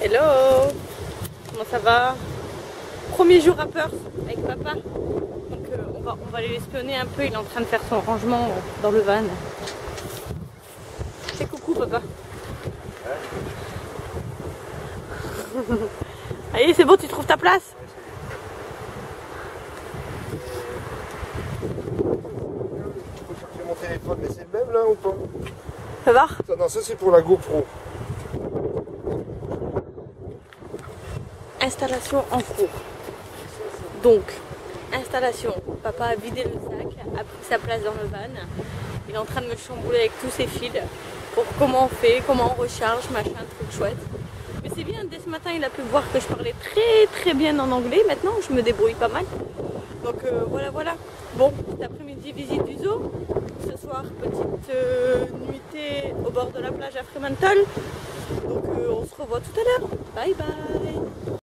Hello Comment ça va? Premier jour à Perth avec papa. Donc euh, on, va, on va aller l'espionner un peu, il est en train de faire son rangement dans le van. Fais coucou papa. Allez c'est bon, tu trouves ta place? Je peux chercher mon téléphone, mais c'est le même là ou pas? Ça va? Non, ça c'est pour la GoPro. Installation en cours. Donc, installation. Papa a vidé le sac, a pris sa place dans le van. Il est en train de me chambouler avec tous ses fils pour comment on fait, comment on recharge, machin, truc chouette. Mais c'est bien, dès ce matin, il a pu voir que je parlais très très bien en anglais. Maintenant, je me débrouille pas mal. Donc euh, voilà, voilà. Bon, cet après-midi, visite du zoo. Ce soir, petite euh, nuitée au bord de la plage à Fremantle. Donc euh, on se revoit tout à l'heure. Bye bye